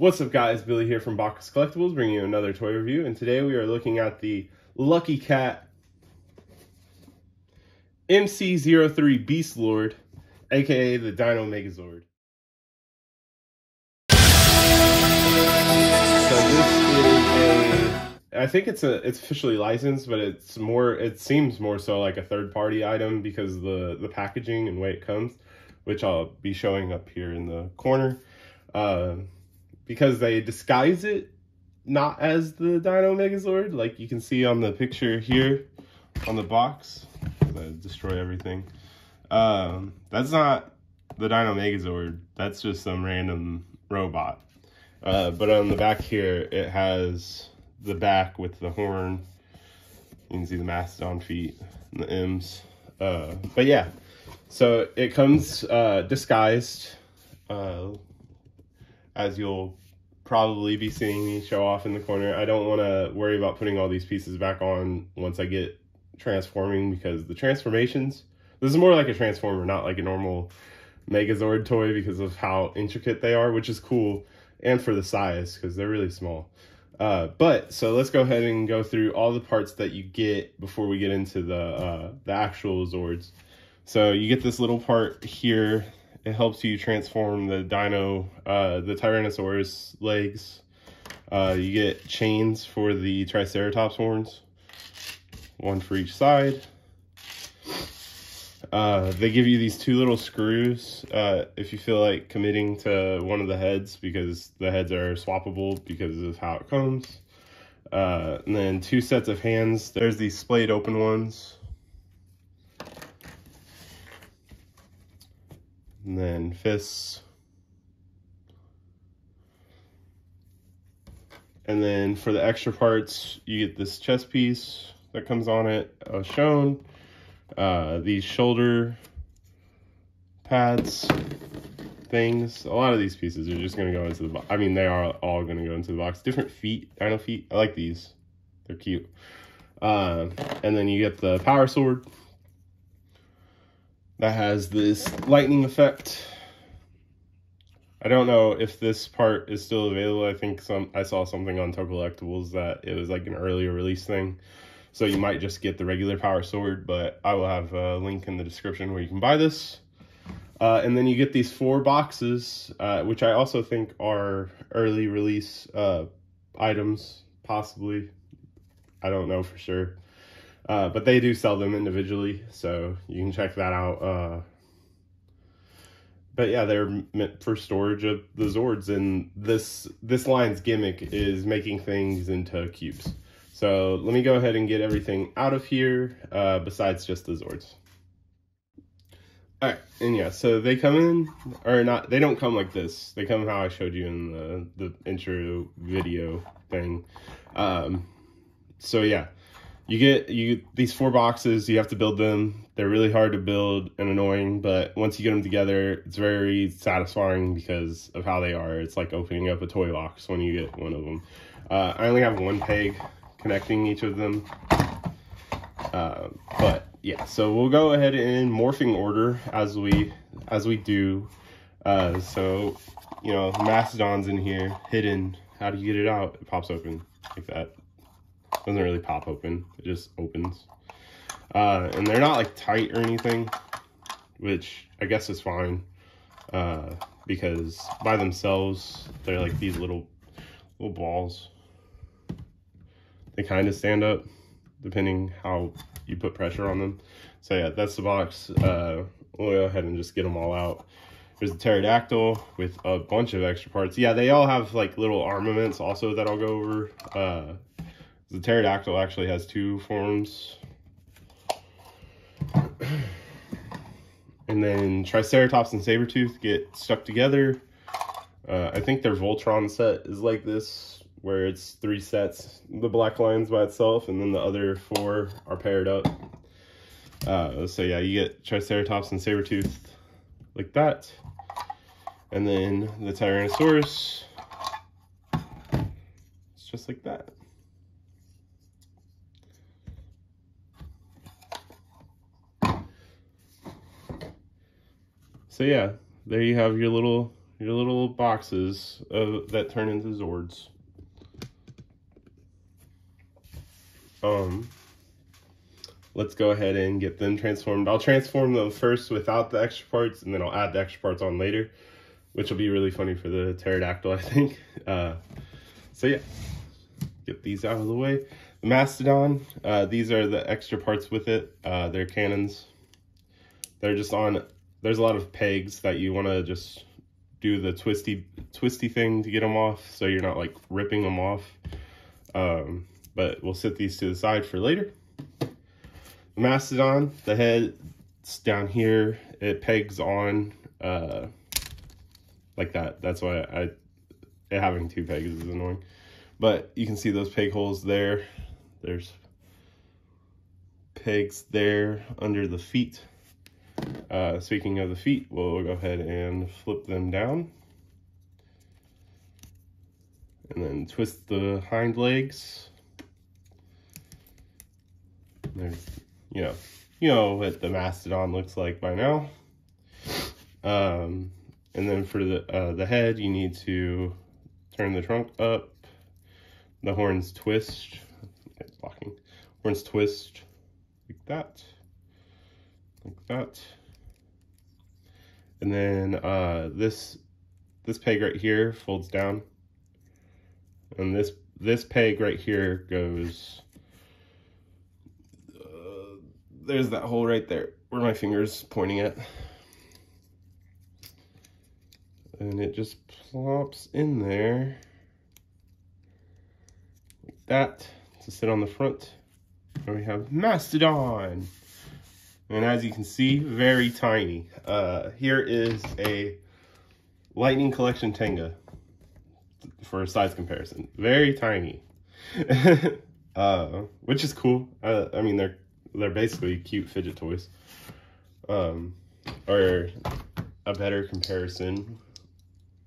What's up guys, Billy here from Baka's Collectibles bringing you another toy review and today we are looking at the Lucky Cat MC03 Beast Lord aka the Dino Megazord. So this is a I think it's a it's officially licensed, but it's more it seems more so like a third party item because the the packaging and way it comes, which I'll be showing up here in the corner. Uh, because they disguise it not as the Dino Megazord, like you can see on the picture here on the box. I destroy everything. Um, that's not the Dino Megazord. That's just some random robot. Uh, but on the back here, it has the back with the horn. You can see the mastodon feet and the M's. Uh, but yeah, so it comes uh, disguised, uh, as you'll probably be seeing me show off in the corner. I don't want to worry about putting all these pieces back on once I get transforming because the transformations, this is more like a transformer, not like a normal Megazord toy because of how intricate they are, which is cool, and for the size because they're really small. Uh, but so let's go ahead and go through all the parts that you get before we get into the uh, the actual Zords. So you get this little part here it helps you transform the dino, uh, the Tyrannosaurus legs. Uh, you get chains for the Triceratops horns, one for each side. Uh, they give you these two little screws uh, if you feel like committing to one of the heads because the heads are swappable because of how it comes. Uh, and then two sets of hands. There's these splayed open ones and then fists. And then for the extra parts, you get this chest piece that comes on it, uh, shown. Uh, these shoulder pads things. A lot of these pieces are just going to go into the box. I mean, they are all going to go into the box. Different feet, dino feet. I like these. They're cute. Uh, and then you get the power sword that has this lightning effect. I don't know if this part is still available. I think some I saw something on Tokullectibles that it was like an earlier release thing. So you might just get the regular power sword, but I will have a link in the description where you can buy this. Uh, and then you get these four boxes, uh, which I also think are early release uh, items, possibly. I don't know for sure. Uh, but they do sell them individually, so you can check that out. Uh, but yeah, they're meant for storage of the Zords, and this this line's gimmick is making things into cubes. So let me go ahead and get everything out of here, uh, besides just the Zords. All right, and yeah, so they come in, or not, they don't come like this. They come how I showed you in the, the intro video thing. Um, so yeah, you get you these four boxes you have to build them. They're really hard to build and annoying but once you get them together it's very satisfying because of how they are. It's like opening up a toy box when you get one of them uh, i only have one peg connecting each of them. Uh, but yeah so we'll go ahead in morphing order as we as we do. Uh, so you know mastodon's in here hidden. How do you get it out? It pops open like that doesn't really pop open. It just opens. Uh, and they're not like tight or anything, which I guess is fine. Uh, because by themselves, they're like these little, little balls. They kind of stand up depending how you put pressure on them. So yeah, that's the box. Uh, we'll go ahead and just get them all out. There's a pterodactyl with a bunch of extra parts. Yeah, they all have like little armaments also that I'll go over. Uh, the pterodactyl actually has two forms. and then Triceratops and Sabretooth get stuck together. Uh, I think their Voltron set is like this, where it's three sets, the black lines by itself, and then the other four are paired up. Uh, so yeah, you get Triceratops and Sabretooth like that. And then the Tyrannosaurus, it's just like that. So yeah, there you have your little your little boxes of, that turn into Zords. Um, let's go ahead and get them transformed. I'll transform them first without the extra parts, and then I'll add the extra parts on later, which will be really funny for the pterodactyl, I think. Uh, so yeah, get these out of the way. The Mastodon, uh, these are the extra parts with it. Uh, they're cannons. They're just on, there's a lot of pegs that you want to just do the twisty twisty thing to get them off so you're not like ripping them off. Um, but we'll set these to the side for later. The Mastodon, the head's down here. It pegs on uh, like that. That's why I having two pegs is annoying. But you can see those peg holes there. There's pegs there under the feet. Uh, speaking of the feet, we'll go ahead and flip them down. And then twist the hind legs. There's, you know, you know what the mastodon looks like by now. Um, and then for the uh, the head, you need to turn the trunk up. The horns twist. It's. Horns twist like that. Like that. And then uh, this this peg right here folds down. And this this peg right here goes uh, there's that hole right there where my finger's pointing at. And it just plops in there like that to sit on the front. And we have Mastodon. And as you can see, very tiny. Uh, here is a Lightning Collection Tenga for a size comparison. Very tiny. uh, which is cool. Uh, I mean, they're they're basically cute fidget toys. Um, or a better comparison,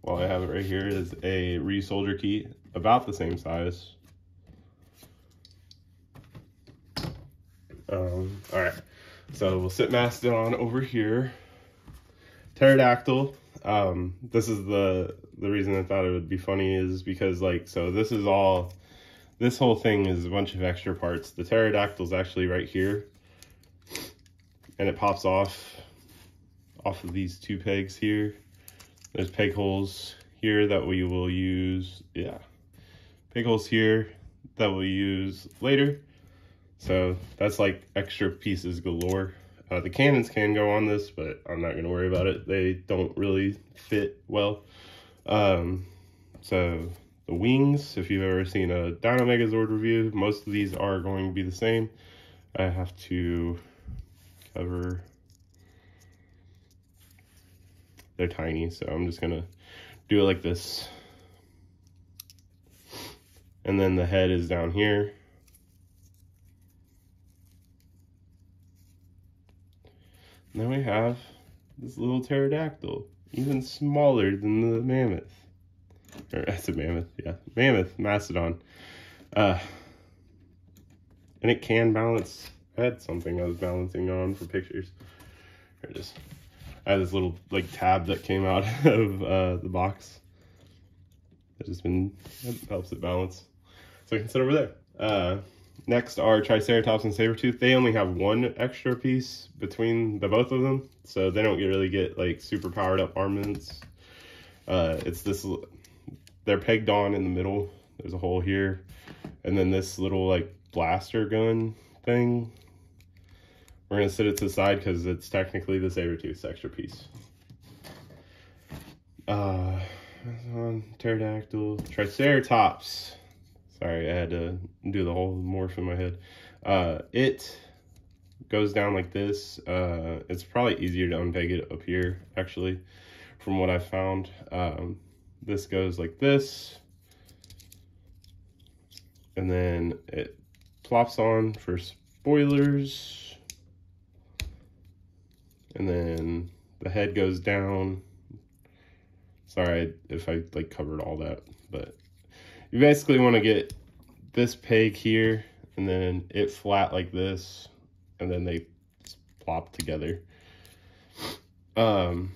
while I have it right here, is a Re Soldier key, about the same size. Um, all right. So we'll sit Mastodon over here. Pterodactyl. Um, this is the the reason I thought it would be funny is because like so this is all this whole thing is a bunch of extra parts. The pterodactyl's actually right here. And it pops off off of these two pegs here. There's peg holes here that we will use, yeah. Peg holes here that we'll use later. So that's like extra pieces galore. Uh, the cannons can go on this, but I'm not going to worry about it. They don't really fit well. Um, so the wings, if you've ever seen a Dino Megazord review, most of these are going to be the same. I have to cover, they're tiny, so I'm just going to do it like this. And then the head is down here. Then we have this little pterodactyl, even smaller than the mammoth. Or that's a mammoth, yeah. Mammoth, mastodon. Uh, and it can balance. I had something I was balancing on for pictures. Here it is. I had this little like tab that came out of uh, the box. That just been that helps it balance. So I can sit over there. Uh, Next are Triceratops and Sabretooth. They only have one extra piece between the both of them, so they don't really get like super powered up armaments. Uh, it's this, they're pegged on in the middle. There's a hole here. And then this little like blaster gun thing. We're gonna set it to the side because it's technically the Sabretooth's extra piece. Uh, Pterodactyl, Triceratops. Sorry, I had to do the whole morph in my head. Uh, it goes down like this. Uh, it's probably easier to unpeg it up here, actually, from what I found. Um, this goes like this. And then it plops on for spoilers. And then the head goes down. Sorry if I like covered all that, but you basically want to get this peg here and then it flat like this and then they plop together. Um,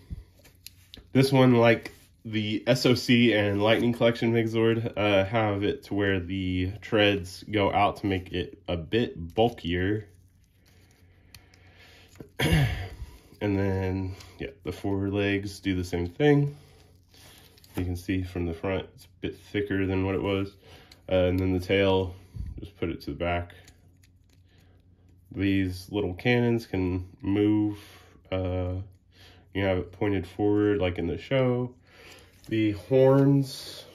this one, like the SOC and Lightning Collection Megazord uh, have it to where the treads go out to make it a bit bulkier. and then, yeah, the four legs do the same thing. You can see from the front, it's a bit thicker than what it was. Uh, and then the tail, just put it to the back. These little cannons can move. Uh, you have it pointed forward like in the show. The horns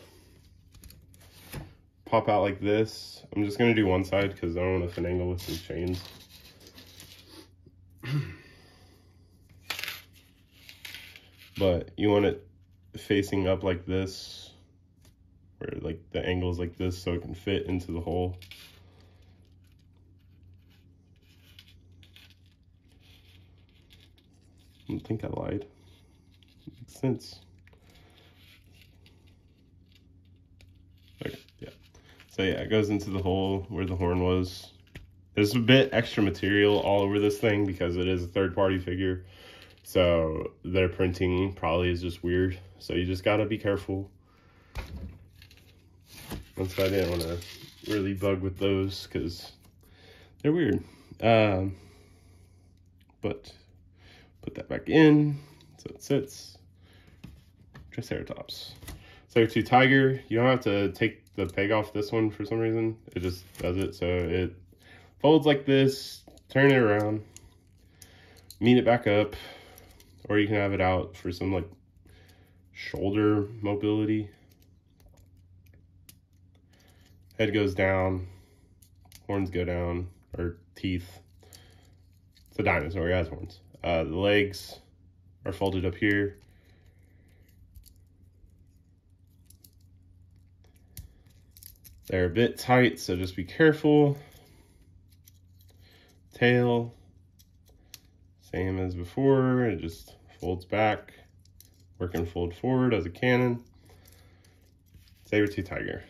pop out like this. I'm just gonna do one side because I don't want to finagle with the chains. but you want it facing up like this, where like the angle is like this so it can fit into the hole. I think I lied. Makes sense. Okay, yeah. So yeah, it goes into the hole where the horn was. There's a bit extra material all over this thing because it is a third party figure. So their printing probably is just weird. So you just gotta be careful. That's why I didn't want to really bug with those because they're weird. Um, but put that back in so it sits. Triceratops. So to Tiger, you don't have to take the peg off this one for some reason. It just does it. So it folds like this, turn it around, meet it back up, or you can have it out for some like shoulder mobility. Head goes down, horns go down, or teeth. It's a dinosaur, he has horns. Uh, the legs are folded up here. They're a bit tight, so just be careful. Tail, same as before, it just folds back. Work and fold forward as a cannon. Saber-tooth tiger.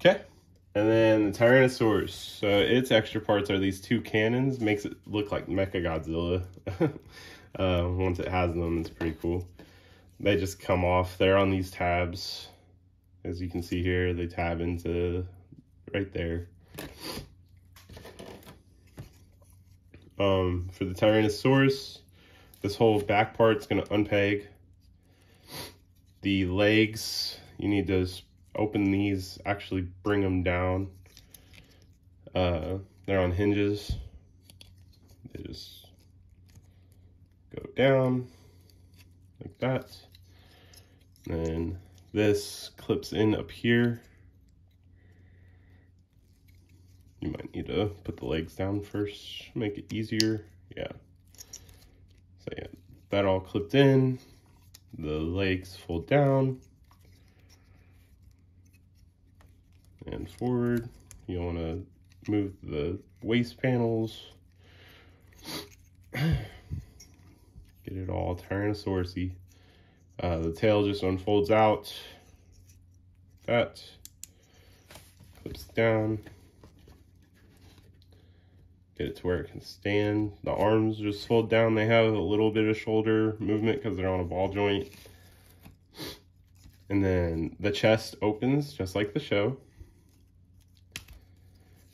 Okay, and then the Tyrannosaurus. So its extra parts are these two cannons. Makes it look like Mecha Godzilla. uh, once it has them, it's pretty cool. They just come off. They're on these tabs. As you can see here, they tab into right there. Um, for the Tyrannosaurus, this whole back part's going to unpeg. The legs, you need to open these, actually bring them down. Uh, they're on hinges. They just go down like that. And this clips in up here. You might need to put the legs down first, make it easier. Yeah. So yeah, that all clipped in. The legs fold down. And forward. You want to move the waist panels. Get it all Tyrannosaurus-y. Uh, the tail just unfolds out. That clips down. Get it to where it can stand. The arms just fold down. They have a little bit of shoulder movement because they're on a ball joint. And then the chest opens just like the show.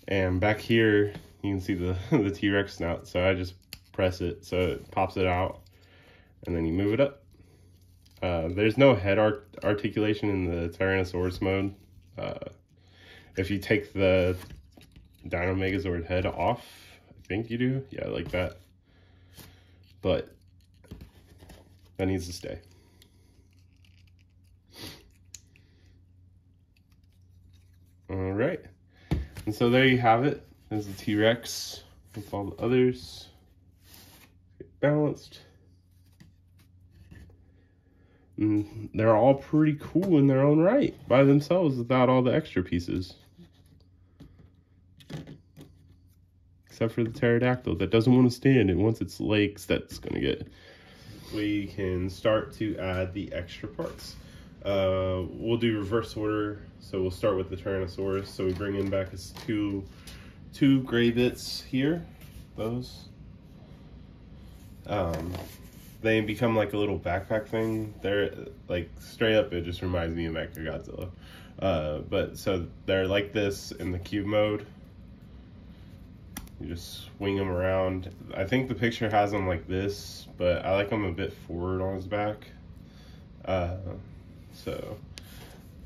And back here, you can see the, the T-Rex snout. So I just press it so it pops it out. And then you move it up. Uh, there's no head art articulation in the Tyrannosaurus mode. Uh, if you take the Dino Megazord head off, think you do. Yeah, I like that. But that needs to stay. All right. And so there you have it. There's the T-Rex with all the others. Get balanced. And they're all pretty cool in their own right by themselves without all the extra pieces. Except for the pterodactyl that doesn't want to stand and once its legs that's going to get. We can start to add the extra parts. Uh, we'll do reverse order. So we'll start with the Tyrannosaurus. So we bring in back his two, two gray bits here. Those. Um, they become like a little backpack thing. They're like straight up. It just reminds me of Mechagodzilla. Uh, but so they're like this in the cube mode. You just swing them around. I think the picture has them like this, but I like them a bit forward on his back. Uh, so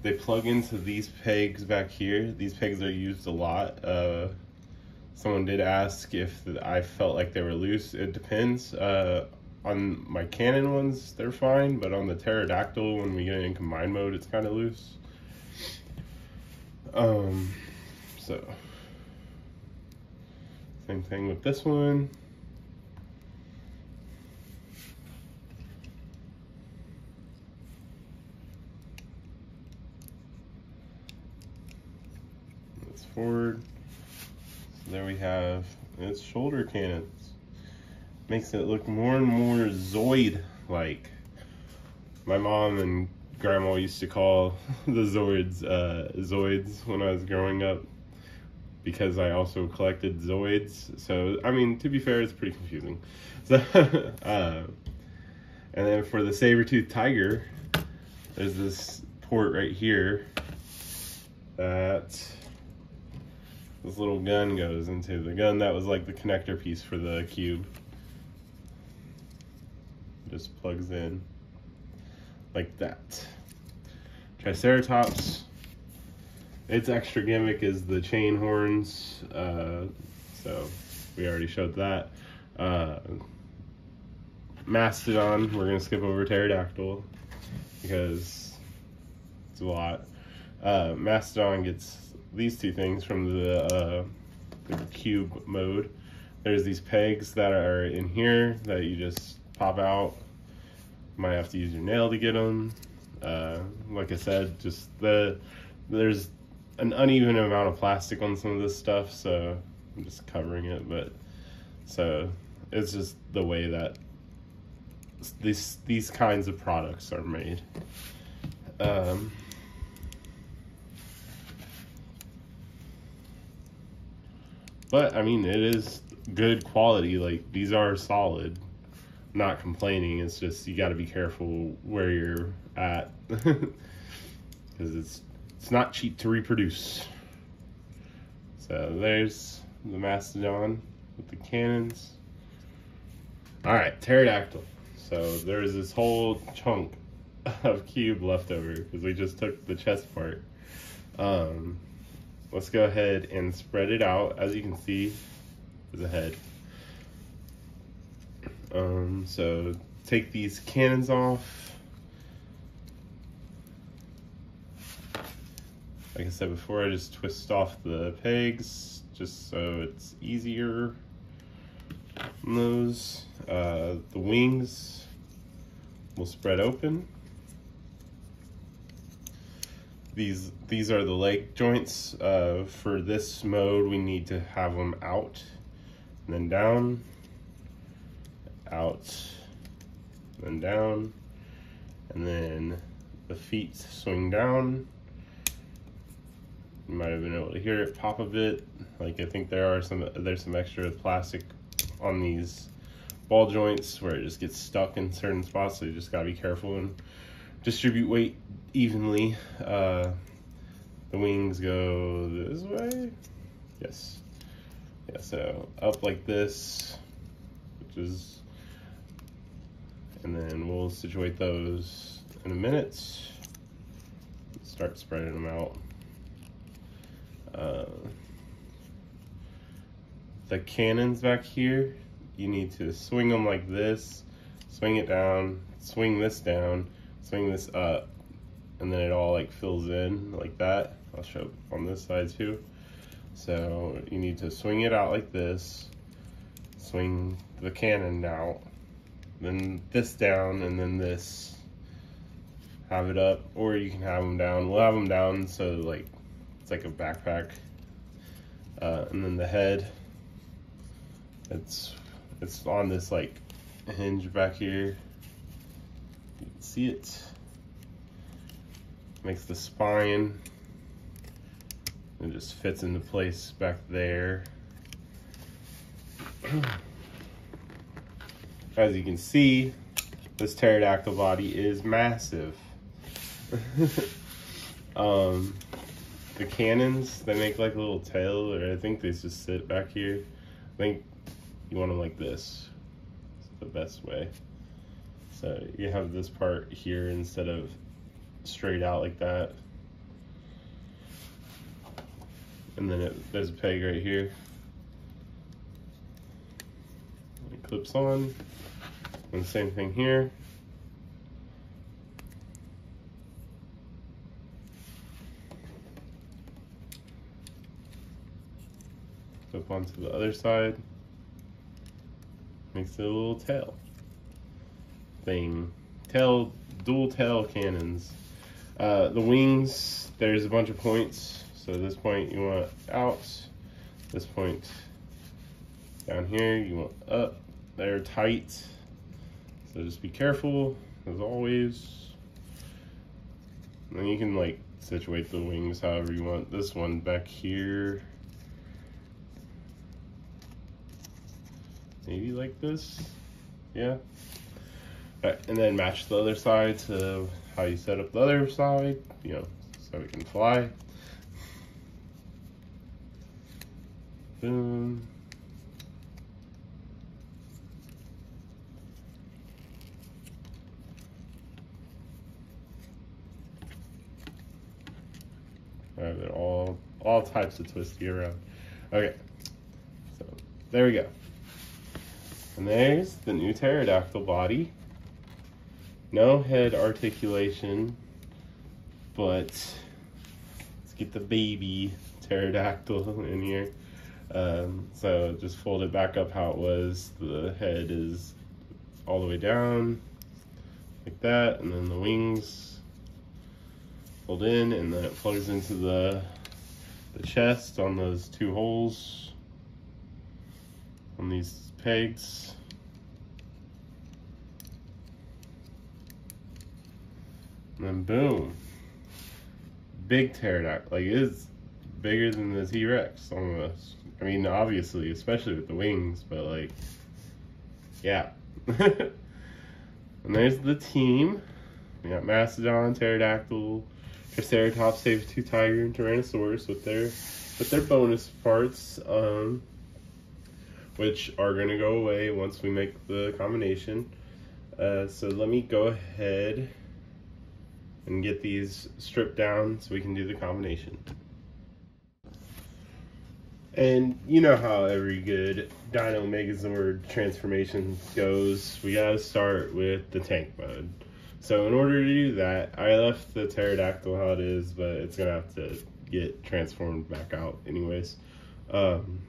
they plug into these pegs back here. These pegs are used a lot. Uh, someone did ask if I felt like they were loose. It depends. Uh, on my cannon ones, they're fine, but on the Pterodactyl, when we get in combined mode, it's kind of loose. Um, so, same thing with this one. It's forward. So there we have its shoulder cannons makes it look more and more Zoid-like. My mom and grandma used to call the Zords uh, Zoids when I was growing up because I also collected Zoids. So, I mean, to be fair, it's pretty confusing. So, uh, and then for the saber-tooth tiger, there's this port right here that this little gun goes into. The gun that was like the connector piece for the cube just plugs in like that. Triceratops, its extra gimmick is the chain horns, uh, so we already showed that. Uh, Mastodon, we're gonna skip over Pterodactyl because it's a lot. Uh, Mastodon gets these two things from the, uh, the cube mode. There's these pegs that are in here that you just pop out might have to use your nail to get them. Uh, like I said, just the there's an uneven amount of plastic on some of this stuff, so I'm just covering it. But so it's just the way that these these kinds of products are made. Um, but I mean, it is good quality. Like these are solid not complaining. It's just you got to be careful where you're at because it's it's not cheap to reproduce. So there's the mastodon with the cannons. All right, pterodactyl. So there's this whole chunk of cube left over because we just took the chest part. Um, let's go ahead and spread it out. As you can see, there's a head. Um, so take these cannons off. Like I said before, I just twist off the pegs just so it's easier on those. Uh, the wings will spread open. These these are the leg joints. Uh, for this mode, we need to have them out and then down out, then down, and then the feet swing down. You might have been able to hear it pop a bit. Like I think there are some there's some extra plastic on these ball joints where it just gets stuck in certain spots, so you just gotta be careful and distribute weight evenly. Uh, the wings go this way. Yes. Yeah, so up like this, which is and then we'll situate those in a minute. Start spreading them out. Uh, the cannons back here, you need to swing them like this, swing it down, swing this down, swing this up, and then it all like fills in like that. I'll show on this side too. So you need to swing it out like this, swing the cannon out, then this down, and then this. Have it up, or you can have them down. We'll have them down so like like a backpack. Uh, and then the head, it's it's on this like hinge back here. You can see it. Makes the spine. It just fits into place back there. as you can see, this pterodactyl body is massive. um, the cannons, they make like a little tail, or I think they just sit back here. I think you want them like this. It's the best way. So you have this part here instead of straight out like that. And then it, there's a peg right here. It clips on. And same thing here. Onto the other side. Makes it a little tail thing. Tail, dual tail cannons. Uh, the wings, there's a bunch of points. So this point you want out. This point down here you want up. They're tight. So just be careful as always. And then you can like situate the wings however you want. This one back here. Maybe like this. Yeah. Right, and then match the other side to how you set up the other side, you know, so it can fly. Boom. All all types of twisty around. Okay, so there we go. And there's the new pterodactyl body. No head articulation, but let's get the baby pterodactyl in here. Um, so just fold it back up how it was. The head is all the way down like that, and then the wings fold in, and then it plugs into the the chest on those two holes on these pegs. And then boom. Big pterodactyl. Like it is bigger than the T-Rex almost. I mean, obviously, especially with the wings, but like, yeah. and there's the team. We got Mastodon, Pterodactyl, Triceratops, Saber-tooth Tiger, and Tyrannosaurus with their with their bonus parts, um, which are gonna go away once we make the combination. Uh, so let me go ahead and get these stripped down so we can do the combination. And you know how every good Dino Megazord transformation goes. We gotta start with the tank mode. So in order to do that, I left the pterodactyl how it is, but it's gonna have to get transformed back out anyways. Um,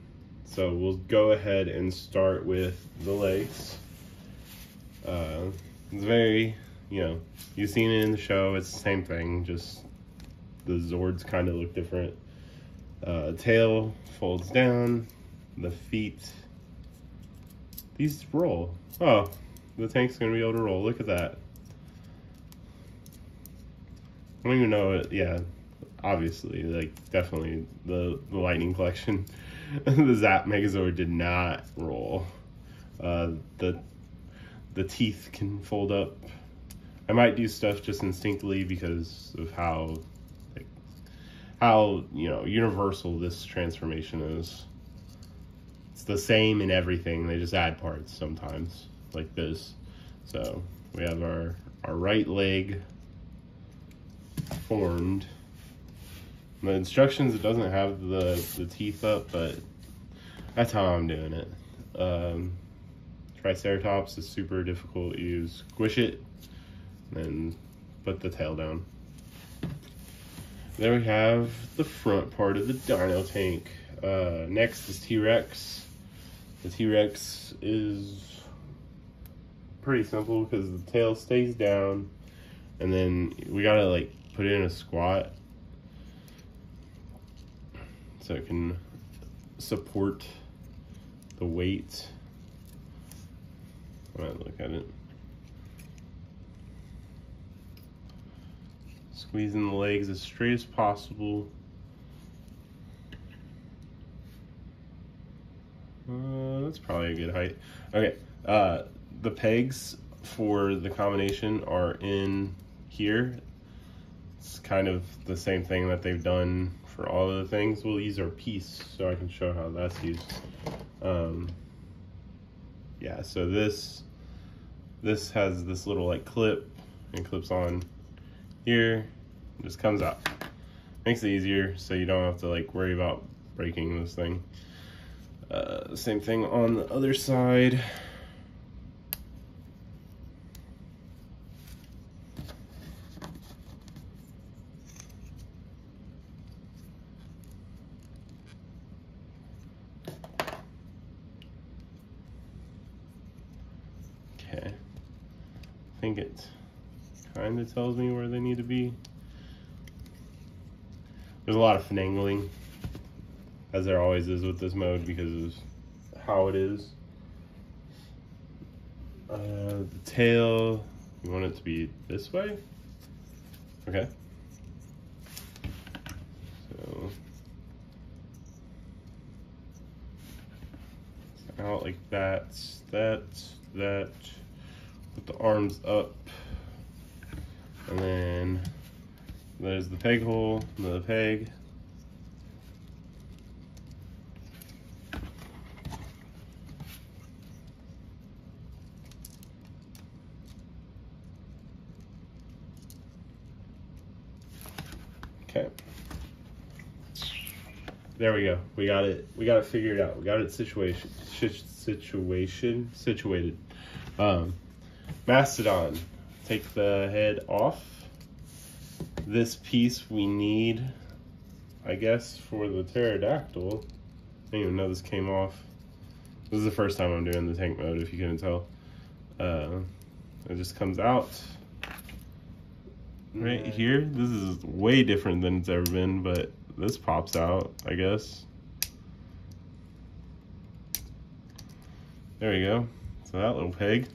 so we'll go ahead and start with the legs. Uh, it's very, you know, you've seen it in the show. It's the same thing, just the Zords kind of look different. Uh, tail folds down, the feet. These roll. Oh, the tank's gonna be able to roll. Look at that. I don't even know it. Yeah, obviously, like definitely the the lightning collection. the Zap Megazord did not roll. Uh, the the teeth can fold up. I might do stuff just instinctively because of how like, how you know universal this transformation is. It's the same in everything. They just add parts sometimes, like this. So we have our our right leg formed. The instructions, it doesn't have the, the teeth up, but that's how I'm doing it. Um, Triceratops is super difficult. You squish it and put the tail down. There we have the front part of the dino tank. Uh, next is T-Rex. The T-Rex is pretty simple because the tail stays down and then we gotta like put it in a squat so it can support the weight. I might look at it. Squeezing the legs as straight as possible. Uh, that's probably a good height. Okay, uh, the pegs for the combination are in here. It's kind of the same thing that they've done for all of the things. We'll use our piece so I can show how that's used. Um, yeah, so this this has this little like clip and clips on here. Just comes out. Makes it easier so you don't have to like worry about breaking this thing. Uh, same thing on the other side. Okay. I think it kind of tells me where they need to be. There's a lot of finagling, as there always is with this mode because of how it is. Uh, the tail, you want it to be this way? Okay. So, out like that, that, that, put the arms up, and then there's the peg hole, the peg. Okay. There we go. We got it. We got it figured out. We got it situation situation situated. Um, Mastodon. Take the head off. This piece we need, I guess, for the pterodactyl. I didn't even know this came off. This is the first time I'm doing the tank mode, if you couldn't tell. Uh, it just comes out right here. This is way different than it's ever been, but this pops out, I guess. There we go. So that little peg.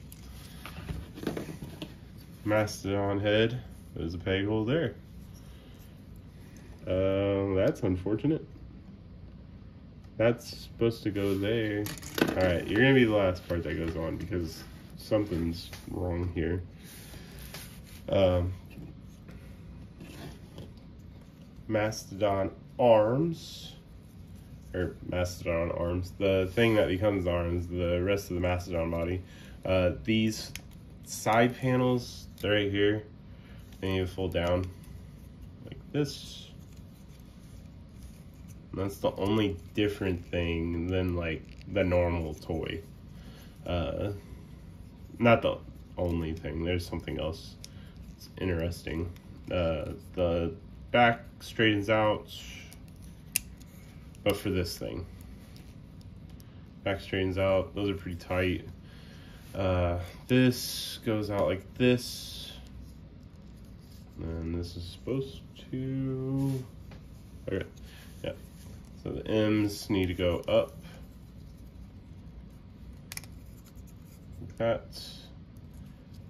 Mastodon head. There's a peg hole there. Um, that's unfortunate. That's supposed to go there. Alright, you're gonna be the last part that goes on because something's wrong here. Um, Mastodon arms, or Mastodon arms, the thing that becomes arms, the rest of the Mastodon body. Uh, these side panels, they're right here. They you fold down like this. That's the only different thing than like the normal toy. Uh, not the only thing. There's something else. It's interesting. Uh, the back straightens out, but for this thing, back straightens out. Those are pretty tight. Uh, this goes out like this, and this is supposed to. Okay, yeah. So the M's need to go up. Like that.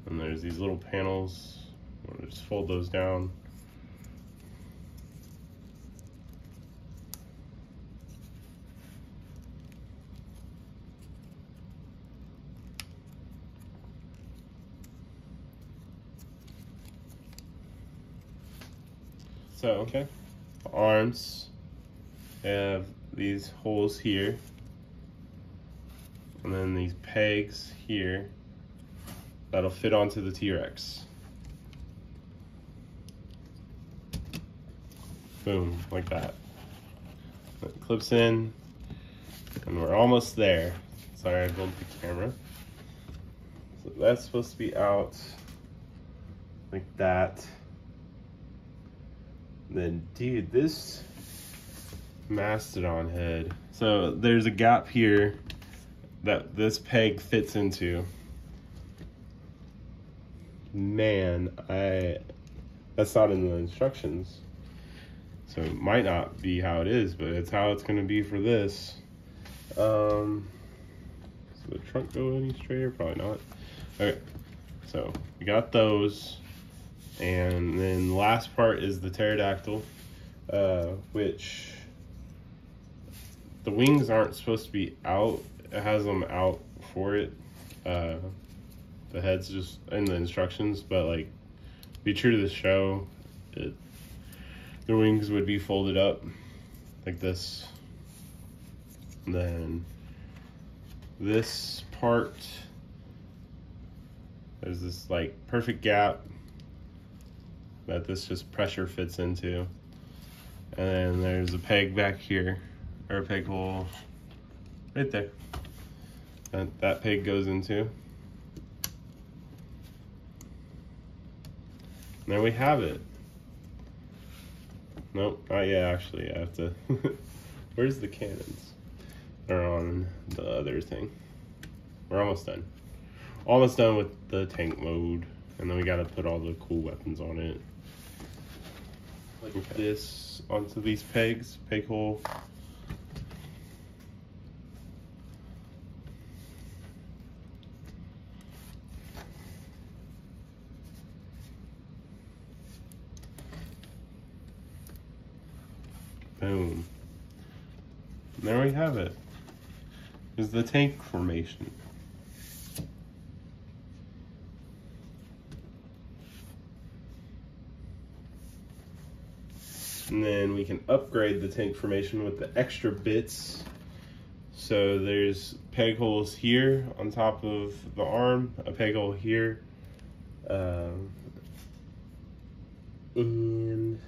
And there's these little panels. I'm gonna just fold those down. So, okay, arms have these holes here, and then these pegs here that'll fit onto the T-Rex. Boom, like that. It clips in, and we're almost there. Sorry, I bumped the camera. So that's supposed to be out like that. Then, dude, this mastodon head. So there's a gap here that this peg fits into. Man, I that's not in the instructions. So it might not be how it is, but it's how it's gonna be for this. Um, so the trunk go any straighter? Probably not. Okay, so we got those. And then the last part is the pterodactyl, uh, which the wings aren't supposed to be out. It has them out for it. Uh, the heads just in the instructions, but like be true to the show. It, the wings would be folded up like this. And then this part there's this like perfect gap that this just pressure fits into. And then there's a peg back here, or a peg hole right there. That, that peg goes into. And there we have it. Nope, not yet actually. I have to. Where's the cannons? They're on the other thing. We're almost done. Almost done with the tank mode. And then we gotta put all the cool weapons on it. Like okay. this onto these pegs, peg hole. Boom. And there we have it. Is the tank formation. And then we can upgrade the tank formation with the extra bits. So there's peg holes here on top of the arm, a peg hole here. Um, and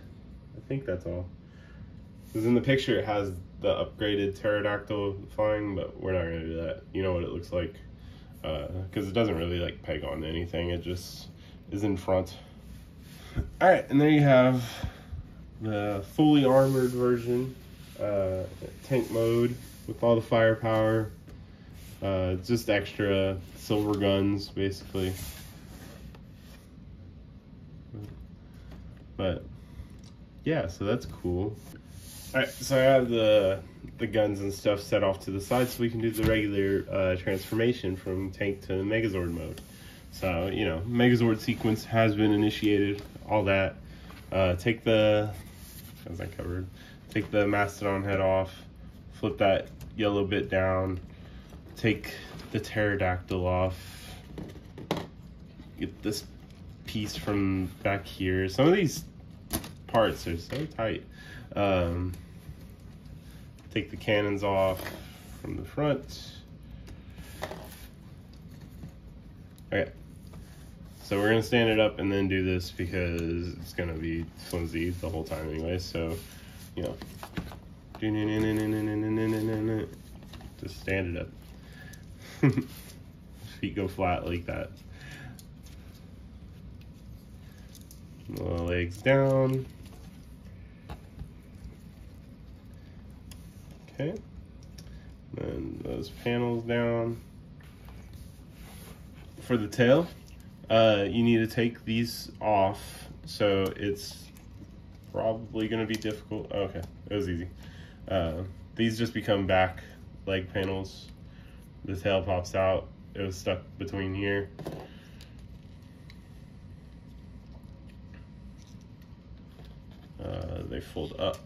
I think that's all. Because in the picture it has the upgraded pterodactyl flying, but we're not gonna do that. You know what it looks like. Because uh, it doesn't really like peg on anything, it just is in front. Alright, and there you have the fully armored version, uh, tank mode with all the firepower. Uh, just extra silver guns, basically. But yeah, so that's cool. Alright, so I have the the guns and stuff set off to the side so we can do the regular uh, transformation from tank to Megazord mode. So, you know, Megazord sequence has been initiated, all that. Uh, take the, as I covered, take the Mastodon head off, flip that yellow bit down, take the Pterodactyl off, get this piece from back here. Some of these parts are so tight. Um, take the cannons off from the front. Okay, so we're gonna stand it up and then do this because it's gonna be flimsy the whole time anyway. So, you know, just stand it up. Feet go flat like that. Legs down. Okay. Then those panels down. For the tail, uh, you need to take these off. So it's probably going to be difficult. Oh, okay, it was easy. Uh, these just become back leg panels. The tail pops out. It was stuck between here. Uh, they fold up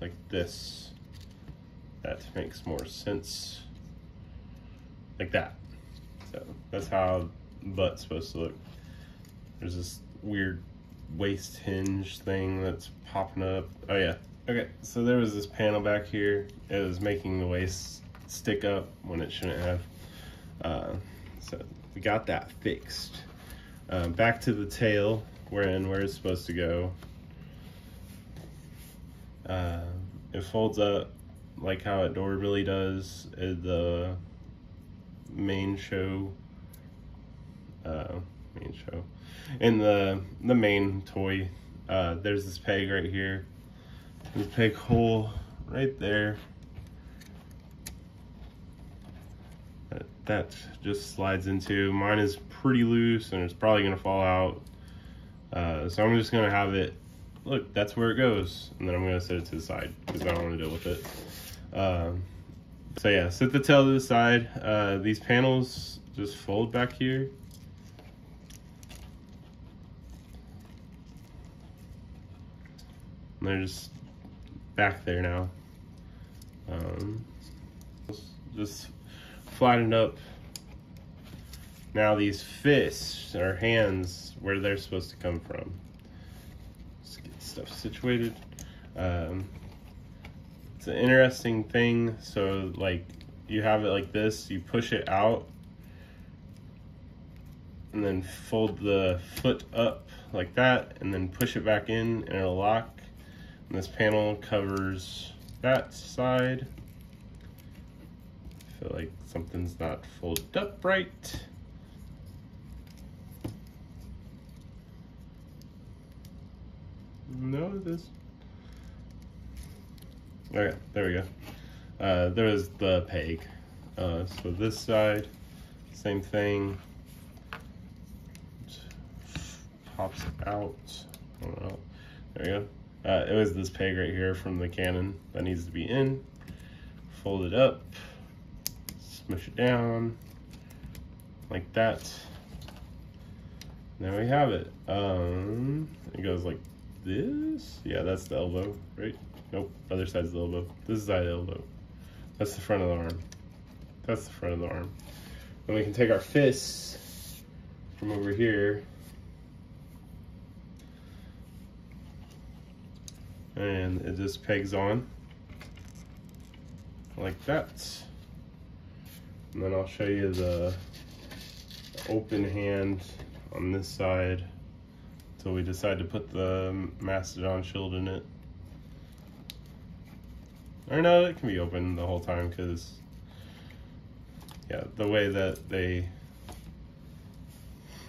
like this. That makes more sense. Like that. So that's how butt's supposed to look. There's this weird waist hinge thing that's popping up. Oh yeah. Okay, so there was this panel back here. It was making the waist stick up when it shouldn't have. Uh, so we got that fixed. Uh, back to the tail, where and where it's supposed to go. Uh, it folds up like how it door really does the main show uh, main show. And the the main toy uh, there's this peg right here. This peg hole right there. That, just slides into. Mine is pretty loose and it's probably gonna fall out. Uh, so I'm just gonna have it look that's where it goes. And then I'm gonna set it to the side because I don't want to deal with it. Um, so yeah, set the tail to the side. Uh, these panels just fold back here. And they're just back there now. Um, just flattened up now these fists or hands where they're supposed to come from. Let's get stuff situated. Um, it's an interesting thing. So like you have it like this, you push it out and then fold the foot up like that and then push it back in and it'll lock. And this panel covers that side. I feel like something's not folded up right. No, this. Okay, there we go. Uh, there's the peg. Uh, so this side, same thing. Pops out. There we go. Uh, it was this peg right here from the cannon that needs to be in. Fold it up, smush it down, like that. There we have it. Um, it goes like this. Yeah, that's the elbow, right? Nope, other side's the elbow. This is side the elbow. That's the front of the arm. That's the front of the arm. And we can take our fists from over here and it just pegs on like that. And then I'll show you the open hand on this side until we decide to put the Mastodon shield in it. Or no, it can be open the whole time because, yeah, the way that they,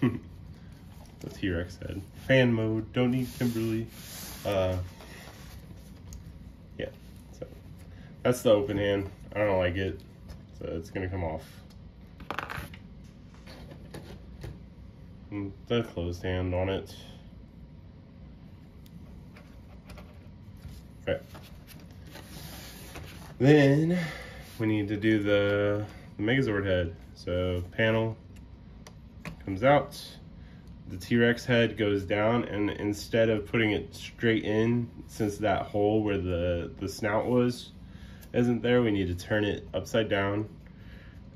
the T-Rex head. Fan mode, don't need Kimberly. Uh, yeah, so that's the open hand. I don't like it, so it's gonna come off. And the closed hand on it. Okay. Then we need to do the, the Megazord head. So panel comes out, the T-Rex head goes down, and instead of putting it straight in, since that hole where the, the snout was isn't there, we need to turn it upside down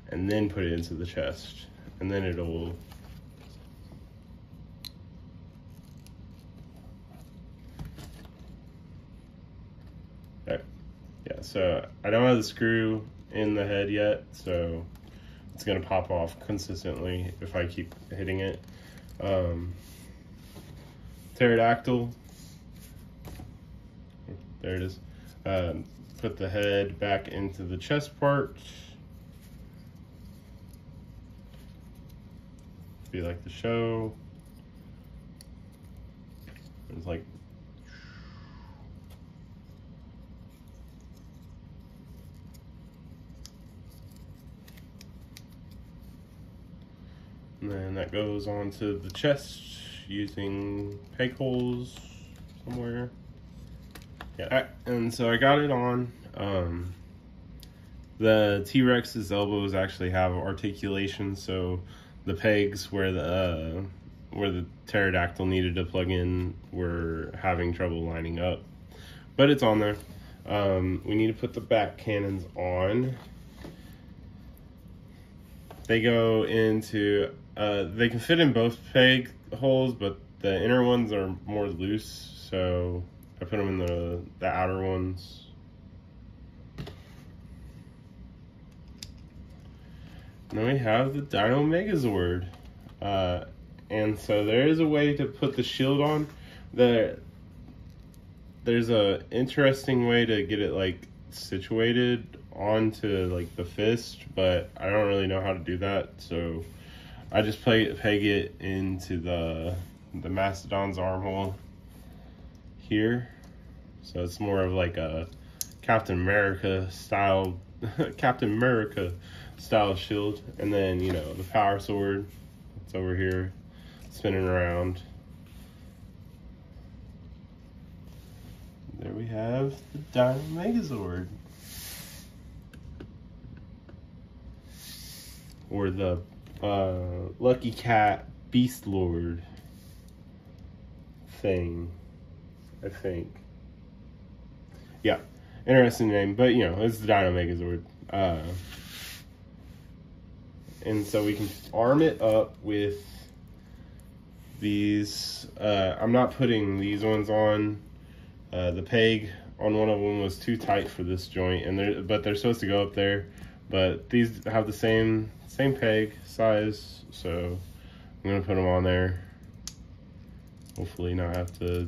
and then put it into the chest. And then it'll yeah, so I don't have the screw in the head yet, so it's gonna pop off consistently if I keep hitting it. Um, pterodactyl, there it is. Um, put the head back into the chest part. Be like the show. It's like And then that goes onto the chest using peg holes somewhere. Yeah, and so I got it on. Um, the T-Rex's elbows actually have articulation, so the pegs where the uh, where the pterodactyl needed to plug in were having trouble lining up. But it's on there. Um, we need to put the back cannons on. They go into uh, they can fit in both peg holes, but the inner ones are more loose, so I put them in the, the outer ones. then we have the Dino Megazord. Uh, and so there is a way to put the shield on. There, there's a interesting way to get it like situated onto like the fist, but I don't really know how to do that, so I just play, peg it into the the Mastodon's armhole here. So it's more of like a Captain America style Captain America style shield. And then, you know, the power sword. It's over here spinning around. There we have the Dino Megazord. Or the uh, Lucky Cat Beast Lord thing, I think. Yeah, interesting name, but you know, it's the Dino Megazord. Uh, and so we can arm it up with these. Uh, I'm not putting these ones on. Uh, the peg on one of them was too tight for this joint, and they're but they're supposed to go up there. But these have the same same peg size, so I'm gonna put them on there. Hopefully, not have to.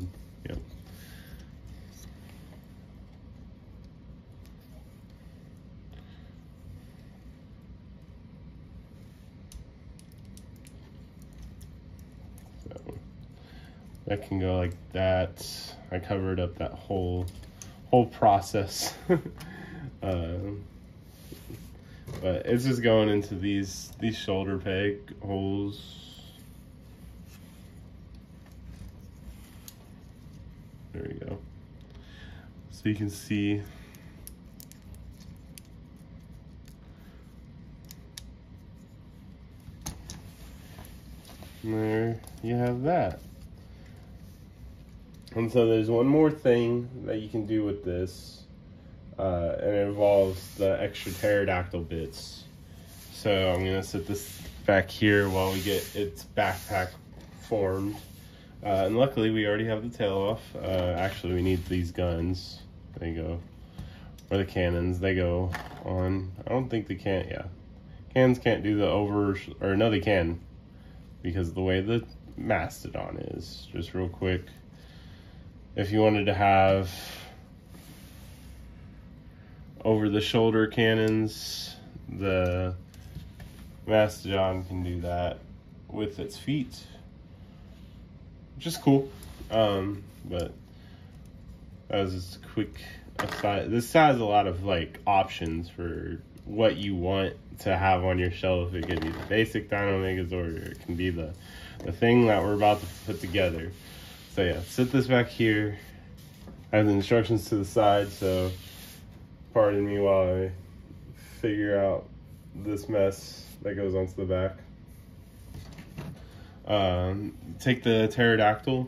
That can go like that. I covered up that whole whole process. uh, but it's just going into these these shoulder peg holes. There we go. So you can see there you have that. And so there's one more thing that you can do with this, uh, and it involves the extra pterodactyl bits. So I'm gonna set this back here while we get its backpack formed. Uh, and luckily we already have the tail off. Uh, actually we need these guns. They go, or the cannons, they go on. I don't think they can't, yeah. Cannons can't do the over, or no they can, because of the way the Mastodon is. Just real quick if you wanted to have over the shoulder cannons, the Mastodon can do that with its feet, which is cool. Um, but that was just a quick aside. This has a lot of like options for what you want to have on your shelf. It could be the basic Dino Megazord, or it can be the the thing that we're about to put together. So yeah, sit this back here. I have the instructions to the side, so pardon me while I figure out this mess that goes onto the back. Um, take the pterodactyl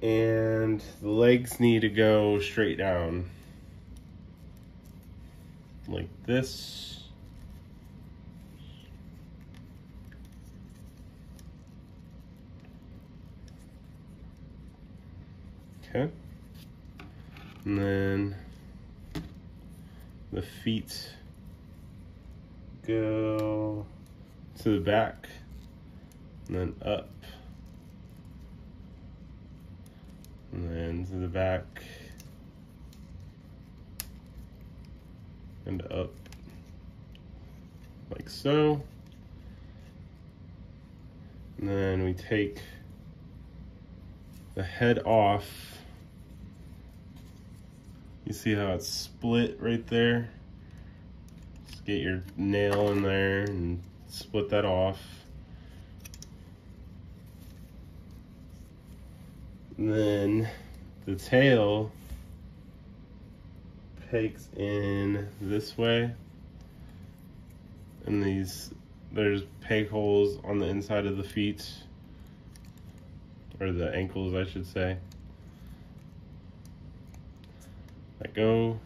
and the legs need to go straight down like this. Okay. And then the feet go to the back and then up and then to the back and up like so and then we take the head off you see how it's split right there? Just get your nail in there and split that off. And then the tail pegs in this way. And these, there's peg holes on the inside of the feet, or the ankles, I should say. That go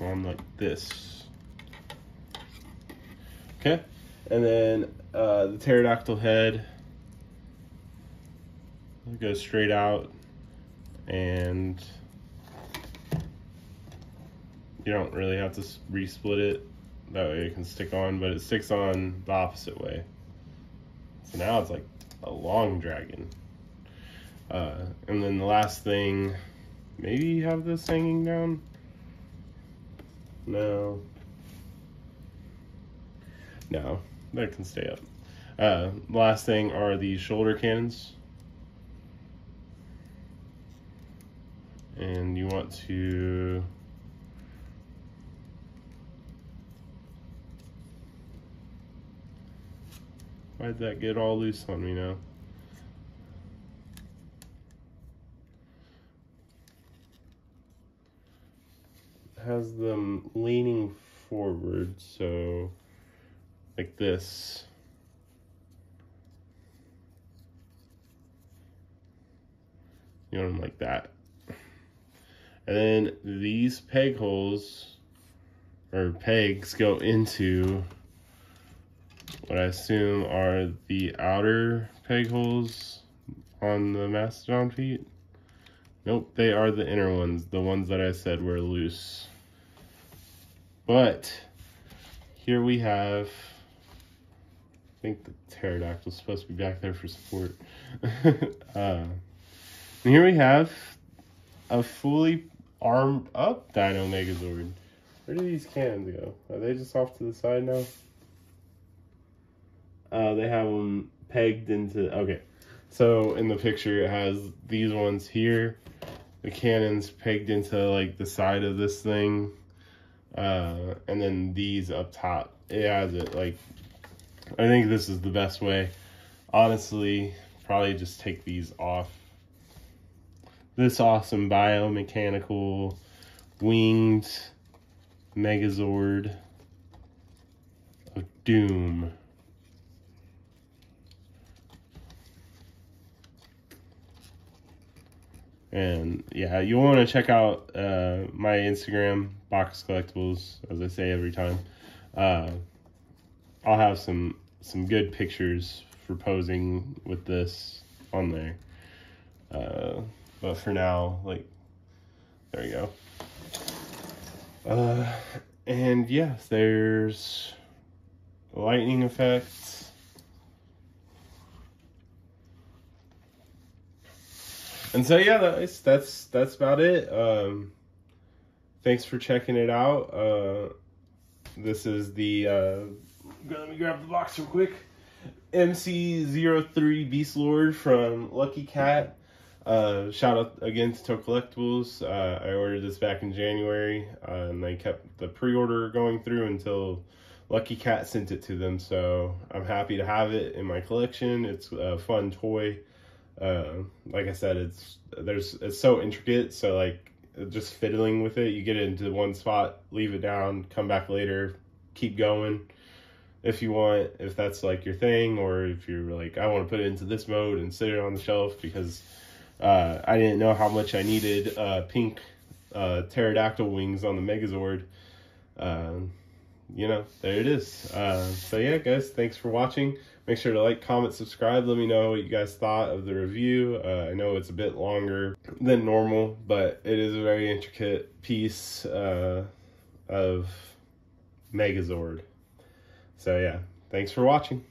on like this. Okay, and then uh, the pterodactyl head goes straight out and you don't really have to resplit it. That way it can stick on but it sticks on the opposite way. So now it's like a long dragon. Uh, and then the last thing maybe have this hanging down? No. No, that can stay up. Uh, last thing are the shoulder cannons. And you want to Why'd that get all loose on me now? Has them leaning forward, so like this. You want them like that. And then these peg holes or pegs go into what I assume are the outer peg holes on the Mastodon feet. Nope, they are the inner ones, the ones that I said were loose. But here we have, I think the pterodactyl's supposed to be back there for support. uh, here we have a fully armed up Dino Megazord. Where do these cannons go? Are they just off to the side now? Uh, they have them pegged into, okay. So in the picture it has these ones here. The cannons pegged into like the side of this thing. Uh, and then these up top. It has it like, I think this is the best way. Honestly, probably just take these off. This awesome biomechanical winged Megazord of Doom. And yeah, you'll want to check out uh, my Instagram, Baka's Collectibles, as I say every time. Uh, I'll have some some good pictures for posing with this on there. Uh, but for now, like, there you go. Uh, and yeah, there's lightning effects. And so yeah, that's that's that's about it. Um, thanks for checking it out. Uh, this is the uh, let me grab the box real quick. MC03 Beast Lord from Lucky Cat. Uh, shout out again to Tokullectibles. Uh, I ordered this back in January, uh, and they kept the pre-order going through until Lucky Cat sent it to them. So I'm happy to have it in my collection. It's a fun toy. Uh, like I said, it's there's it's so intricate. So like just fiddling with it, you get it into one spot, leave it down, come back later, keep going if you want, if that's like your thing, or if you're like, I want to put it into this mode and sit it on the shelf because uh, I didn't know how much I needed uh, pink uh, pterodactyl wings on the Megazord. Um, you know, there it is. Uh, so yeah, guys, thanks for watching. Make sure to like, comment, subscribe. Let me know what you guys thought of the review. Uh, I know it's a bit longer than normal, but it is a very intricate piece uh, of Megazord. So yeah, thanks for watching.